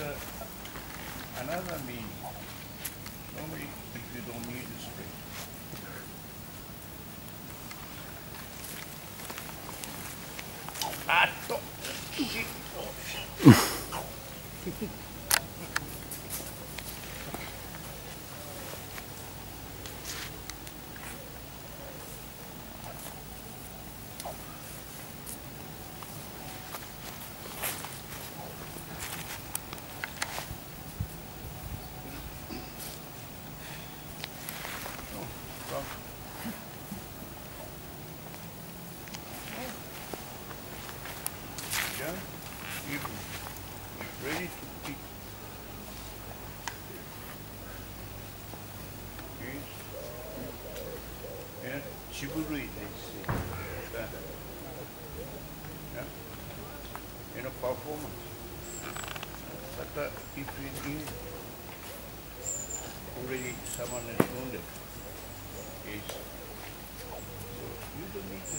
Uh, another meaning. Normally, if you don't need They say. Uh, Yeah. In a performance. But uh, if need already someone is wounded, yes. So you don't need to.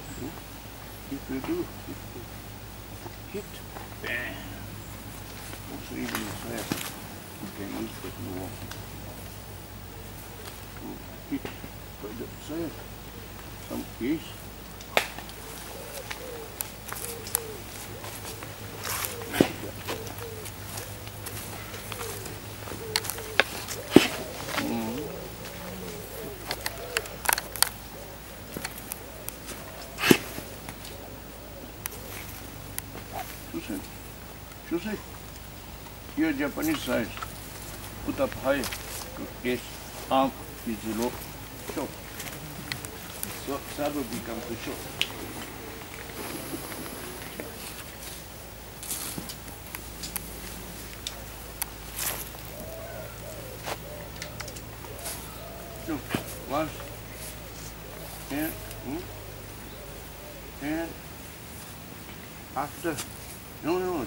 hmm, If you do, if you hit, bang. Also even inside, you can use it more. hit by the side, some piece. Mm. Susan, here Japanese size. Put up high. Yes, arm is low. Short. So saddle becomes too short. So, once, and, hmm, and after, no, no,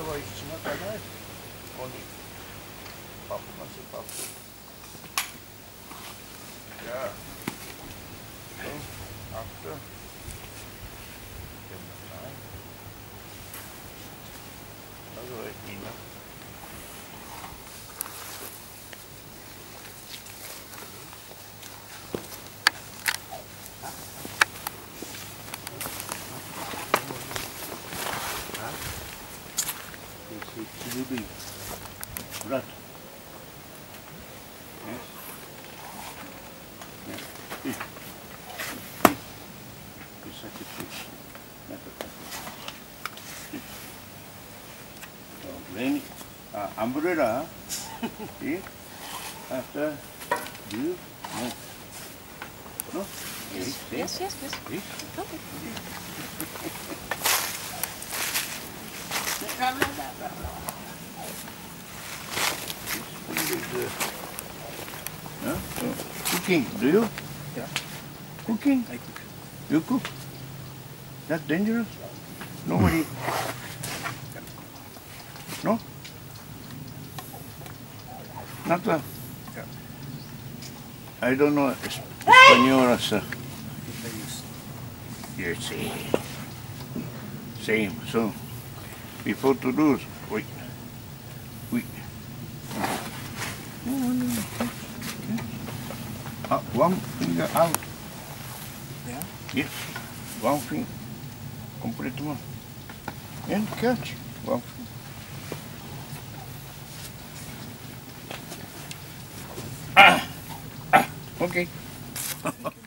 этого их чего-то, знаешь, он их папу носи, папу. Да. Ну, а кто? be rut. Yes. Yeah. It, it, it's such a fish. So when uh, umbrella is after you move. No? Yes, yes, yes. yes. yes. Okay. This one is, huh? So, cooking, do you? Yeah. Cooking? I cook. You cook? That's dangerous? Nobody. Hmm. no? Not a. Yeah. I don't know es- Espanol as a. I. You see. Same. So, before to do, Uh, one finger out. Yeah. Yes. One finger. Complete one. And catch. One finger. Ah. Ah. Okay.